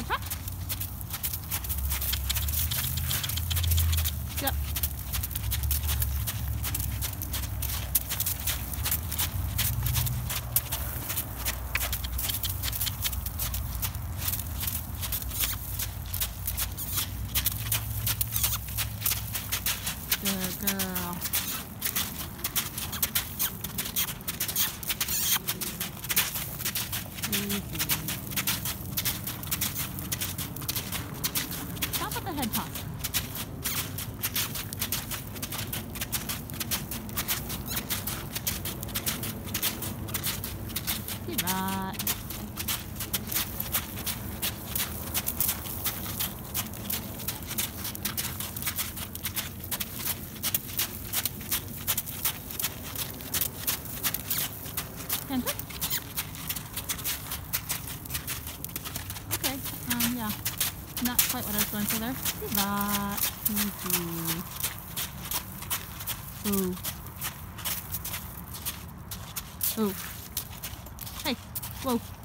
Touch that. Yep. Good girl. Easy. Stop with the head toss. Okay, um, yeah. Not quite what I was going for there. That. Easy. Ooh. Ooh. Hey, whoa.